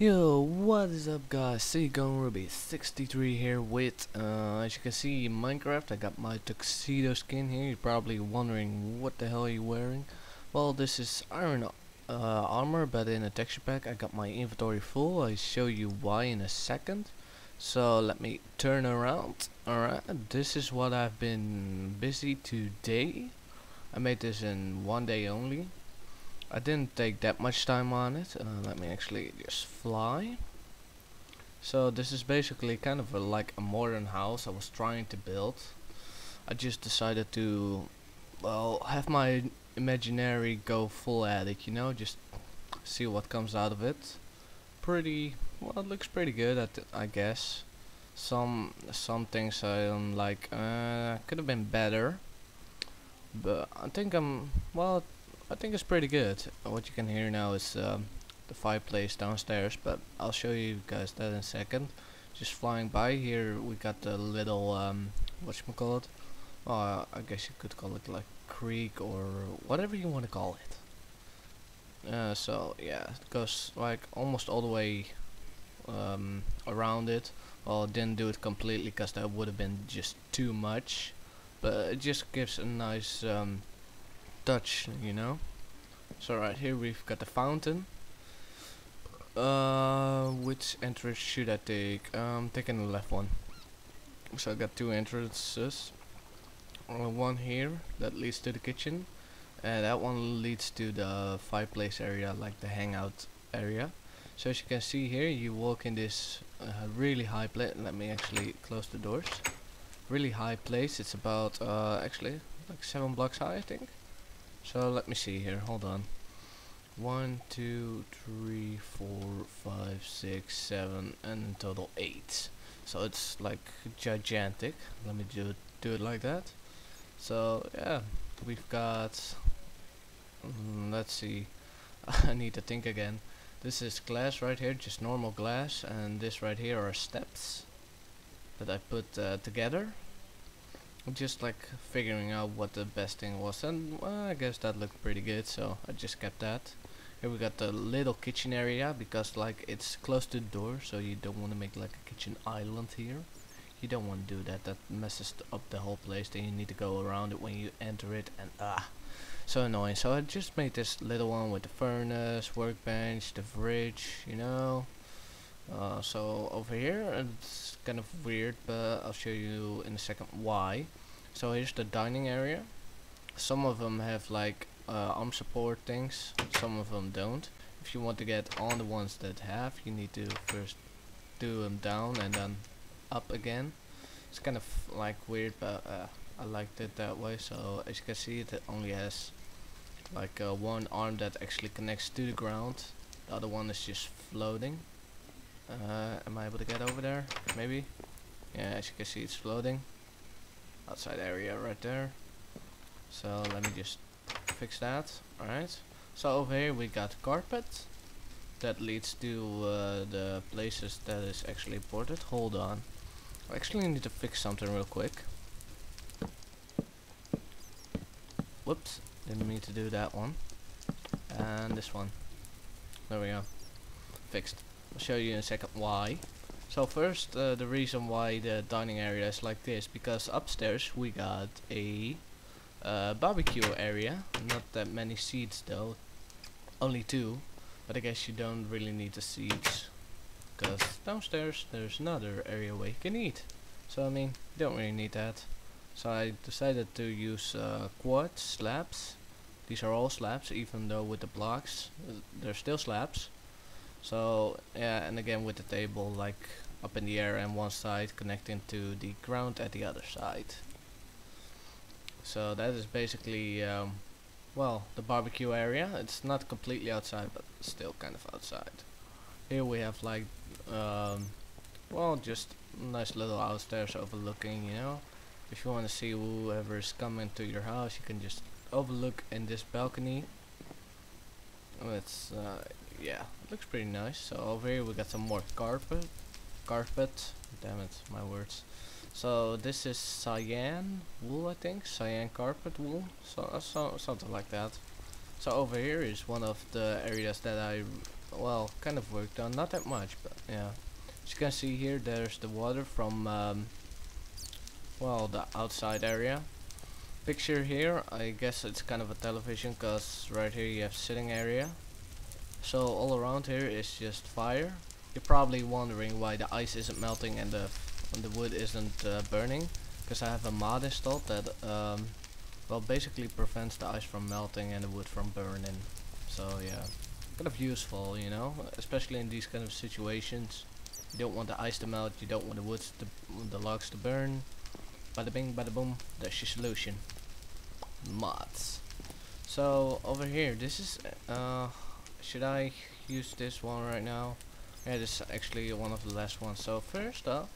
Yo, what is up guys, SeaGoing Ruby 63 here with, uh, as you can see in Minecraft I got my tuxedo skin here, you're probably wondering what the hell are you wearing? Well this is iron uh, armor but in a texture pack, I got my inventory full, I'll show you why in a second. So let me turn around, alright, this is what I've been busy today. I made this in one day only. I didn't take that much time on it. Uh, let me actually just fly. So this is basically kind of a, like a modern house I was trying to build. I just decided to, well, have my imaginary go full at it, you know, just see what comes out of it. Pretty, well, it looks pretty good, at I guess. Some some things I'm like, uh, could have been better. But I think I'm, well, I think it's pretty good. What you can hear now is um, the fireplace downstairs, but I'll show you guys that in a second. Just flying by here, we got the little um, what you call it? Uh, I guess you could call it like creek or whatever you want to call it. Uh, so yeah, it goes like almost all the way um, around it. Well, didn't do it completely because that would have been just too much, but it just gives a nice um, touch, you know. So right here we've got the fountain. Uh, which entrance should I take? Um, taking the left one. So I got two entrances. Uh, one here that leads to the kitchen, and that one leads to the fireplace area, like the hangout area. So as you can see here, you walk in this uh, really high place. Let me actually close the doors. Really high place. It's about uh, actually like seven blocks high, I think. So let me see here, hold on. One, two, three, four, five, six, seven, and in total eight. So it's like gigantic. Let me do it, do it like that. So yeah, we've got. Mm, let's see. I need to think again. This is glass right here, just normal glass, and this right here are steps that I put uh, together just like figuring out what the best thing was and well, I guess that looked pretty good so I just kept that. Here we got the little kitchen area because like it's close to the door so you don't want to make like a kitchen island here. You don't want to do that that messes up the whole place then you need to go around it when you enter it and ah so annoying. So I just made this little one with the furnace workbench the fridge you know uh, so over here it's kind of weird but I'll show you in a second why. So here's the dining area. Some of them have like uh, arm support things some of them don't. If you want to get on the ones that have you need to first do them down and then up again. It's kind of like weird but uh, I liked it that way. So as you can see it only has like uh, one arm that actually connects to the ground. The other one is just floating uh, am I able to get over there? Maybe? Yeah, as you can see it's floating. Outside area right there. So let me just fix that. Alright. So over here we got carpet. That leads to uh, the places that is actually important. Hold on. I actually need to fix something real quick. Whoops. Didn't mean to do that one. And this one. There we go. Fixed. I'll show you in a second why. So first, uh, the reason why the dining area is like this, because upstairs we got a uh, barbecue area. Not that many seats though, only two. But I guess you don't really need the seats, because downstairs there's another area where you can eat. So I mean, you don't really need that. So I decided to use uh, quartz slabs. These are all slabs, even though with the blocks, uh, they're still slabs. So yeah, and again with the table like up in the air and one side connecting to the ground at the other side. So that is basically, um, well, the barbecue area. It's not completely outside, but still kind of outside. Here we have like, um, well, just nice little outstairs overlooking, you know. If you want to see whoever is coming to your house, you can just overlook in this balcony. It's uh, yeah, looks pretty nice. So over here we got some more carpet. Carpet. Damn it, my words. So this is cyan wool, I think. Cyan carpet wool. So, uh, so something like that. So over here is one of the areas that I well, kind of worked on, Not that much, but yeah. As you can see here, there's the water from, um, well, the outside area. Picture here, I guess it's kind of a television, cause right here you have sitting area. So all around here is just fire. You're probably wondering why the ice isn't melting and the and the wood isn't uh, burning, because I have a mod installed that, um, well, basically prevents the ice from melting and the wood from burning. So yeah, kind of useful, you know, especially in these kind of situations. You don't want the ice to melt, you don't want the woods to, the logs to burn. Bada bing, bada boom, that's your solution. Mods. So over here, this is, uh, should I use this one right now? Yeah, this is actually one of the last ones. So first up,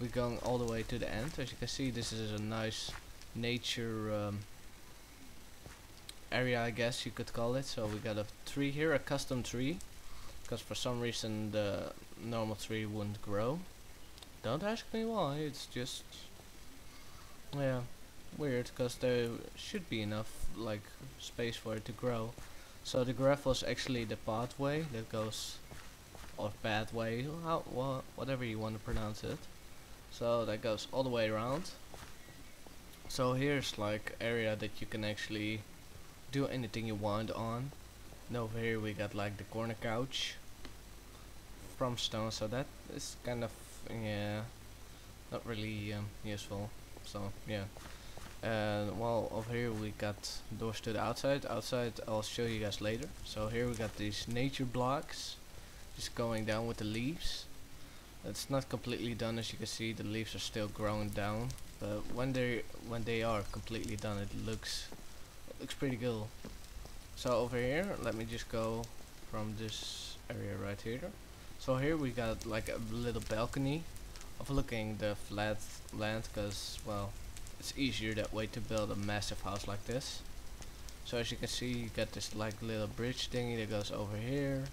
we're going all the way to the end. As you can see, this is a nice nature um, area, I guess you could call it. So we got a tree here, a custom tree, because for some reason the normal tree wouldn't grow. Don't ask me why, it's just, yeah, weird, because there should be enough, like, space for it to grow. So the graph was actually the pathway that goes, or pathway, how, wha whatever you want to pronounce it. So that goes all the way around. So here's like area that you can actually do anything you want on. And over here we got like the corner couch from stone, so that is kind of yeah, not really um, useful. So yeah. And well, over here we got doors to the outside. Outside I'll show you guys later. So here we got these nature blocks, just going down with the leaves. It's not completely done, as you can see. The leaves are still growing down, but when they when they are completely done, it looks it looks pretty good So over here, let me just go from this area right here. So here we got like a little balcony overlooking the flat land, cause well, it's easier that way to build a massive house like this. So as you can see, you got this like little bridge thingy that goes over here,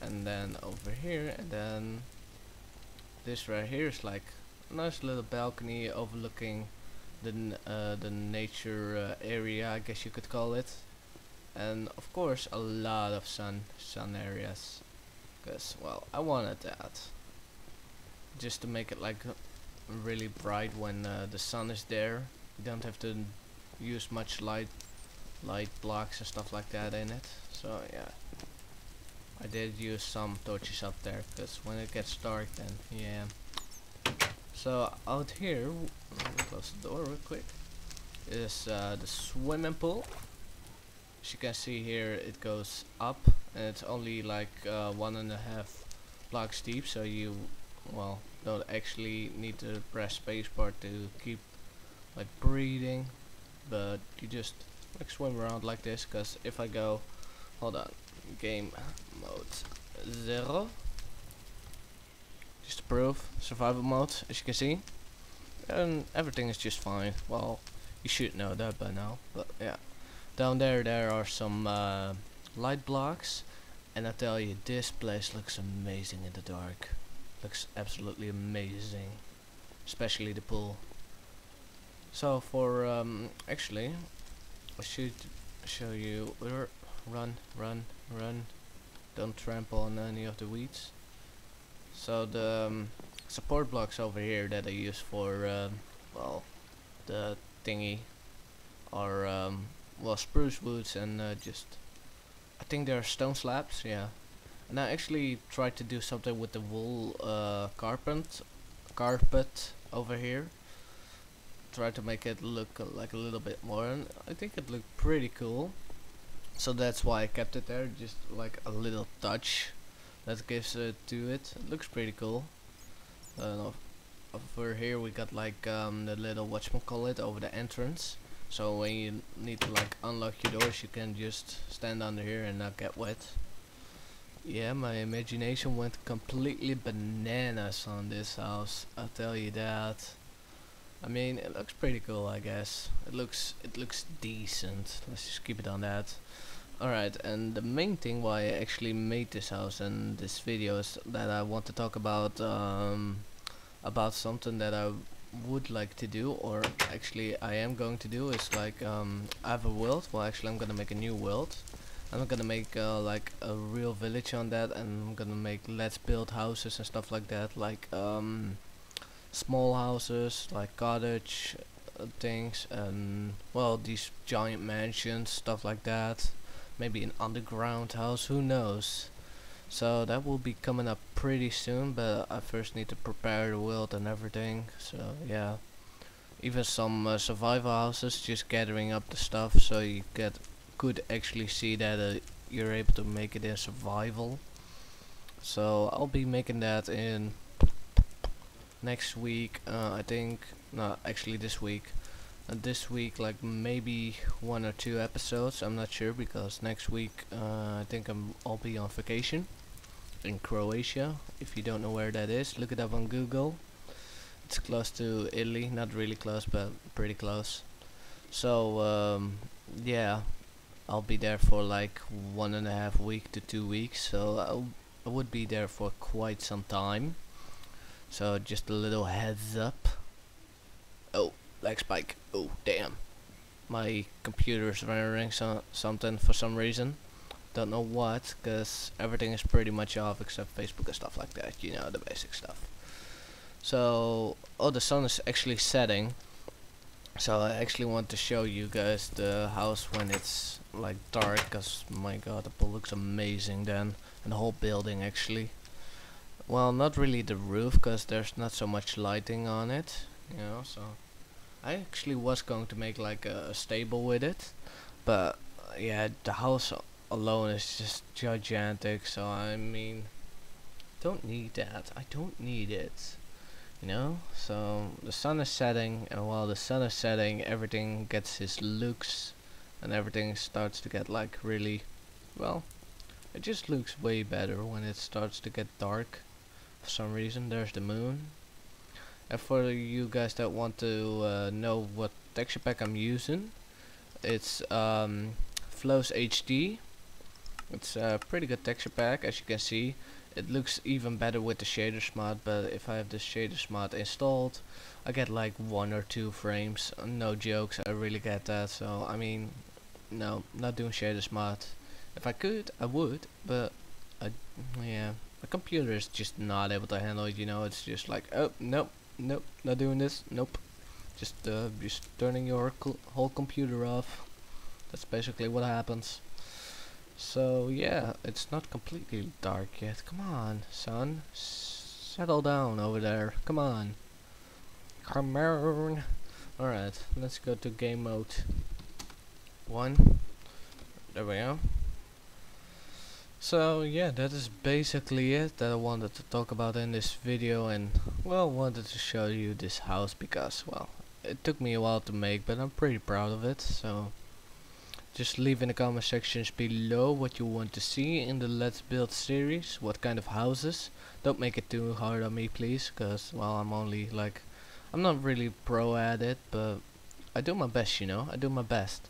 and then over here, and then this right here is like a nice little balcony overlooking the uh, the nature uh, area, I guess you could call it, and of course a lot of sun sun areas, because well I wanted that, just to make it like really bright when uh, the sun is there. You don't have to use much light light blocks and stuff like that in it. So yeah. I did use some torches up there because when it gets dark then yeah so out here close the door real quick is uh, the swimming pool as you can see here it goes up and it's only like uh, one and a half blocks deep so you well don't actually need to press spacebar to keep like breathing but you just like swim around like this because if I go hold on game mode 0 just to prove survival mode as you can see. And everything is just fine. Well you should know that by now but yeah. Down there there are some uh, light blocks and I tell you this place looks amazing in the dark looks absolutely amazing especially the pool. So for um, actually I should show you run run run. Don't trample on any of the weeds. So the um, support blocks over here that I use for um, well the thingy are um, well spruce woods and uh, just I think they're stone slabs yeah and I actually tried to do something with the wool uh, carpet carpet over here. Try to make it look uh, like a little bit more. And I think it looked pretty cool. So that's why I kept it there just like a little touch that gives it to it. It looks pretty cool. Over here we got like um, the little whatchamacallit over the entrance. So when you need to like unlock your doors you can just stand under here and not get wet yeah my imagination went completely bananas on this house I'll tell you that. I mean it looks pretty cool I guess. It looks it looks decent. Let's just keep it on that. Alright and the main thing why I actually made this house and this video is that I want to talk about um, about something that I would like to do or actually I am going to do is like um, I have a world. Well actually I'm gonna make a new world I'm gonna make uh, like a real village on that and I'm gonna make let's build houses and stuff like that like um, small houses like cottage uh, things and well these giant mansions stuff like that. Maybe an underground house who knows? So that will be coming up pretty soon but I first need to prepare the world and everything so yeah. Even some uh, survival houses just gathering up the stuff so you get could actually see that uh, you're able to make it in survival. So I'll be making that in next week uh, I think no actually this week. Uh, this week like maybe one or two episodes I'm not sure because next week uh, I think I'm I'll be on vacation in Croatia if you don't know where that is. Look it up on Google. It's close to Italy not really close but pretty close. So um, yeah I'll be there for like one and a half week to two weeks so I'll, I would be there for quite some time so just a little heads up. Oh, lag spike. Oh, damn. My computer's rendering so something for some reason. Don't know what, because everything is pretty much off except Facebook and stuff like that. You know, the basic stuff. So, oh, the sun is actually setting. So I actually want to show you guys the house when it's like dark, because my god, the pool looks amazing then. And the whole building actually. Well, not really the roof, because there's not so much lighting on it, you know, so... I actually was going to make like a, a stable with it, but uh, yeah, the house alone is just gigantic, so I mean, don't need that, I don't need it, you know, so the sun is setting, and while the sun is setting, everything gets its looks, and everything starts to get like really, well, it just looks way better when it starts to get dark. For some reason there's the moon. And for you guys that want to uh, know what texture pack I'm using it's um, Flows HD it's a pretty good texture pack as you can see it looks even better with the shaders mod but if I have the shaders mod installed I get like one or two frames. No jokes I really get that so I mean no not doing shaders mod if I could I would but I yeah my computer is just not able to handle it you know? It's just like oh nope nope not doing this nope. Just uh, just turning your whole computer off. That's basically what happens so yeah it's not completely dark yet. Come on son. S settle down over there. Come on. Come on alright let's go to game mode one. There we go. So yeah, that is basically it that I wanted to talk about in this video and well wanted to show you this house because well it took me a while to make but I'm pretty proud of it so just leave in the comment sections below what you want to see in the Let's Build series, what kind of houses. Don't make it too hard on me please cause well I'm only like I'm not really pro at it but I do my best you know, I do my best.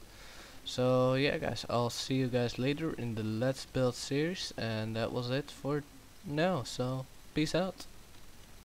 So yeah guys, I'll see you guys later in the Let's Build series and that was it for now, so peace out.